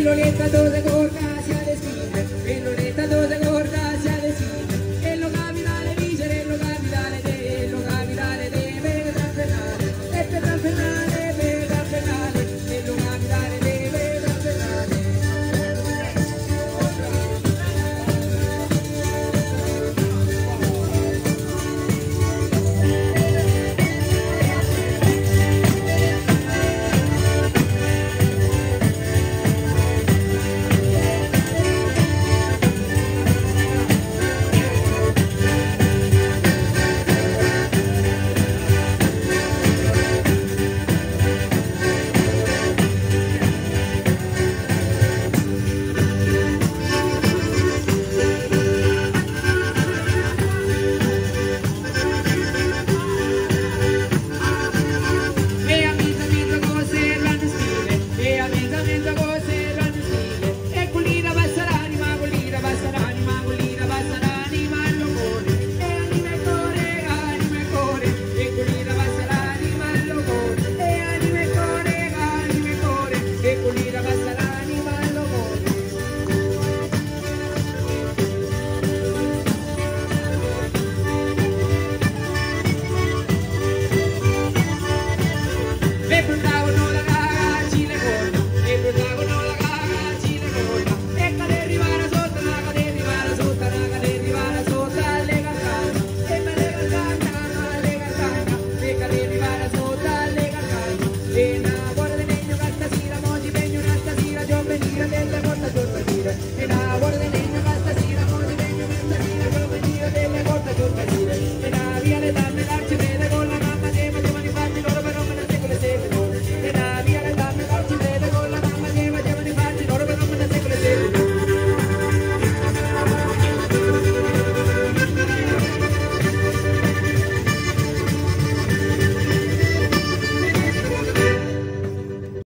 Lolita, todo de Ve con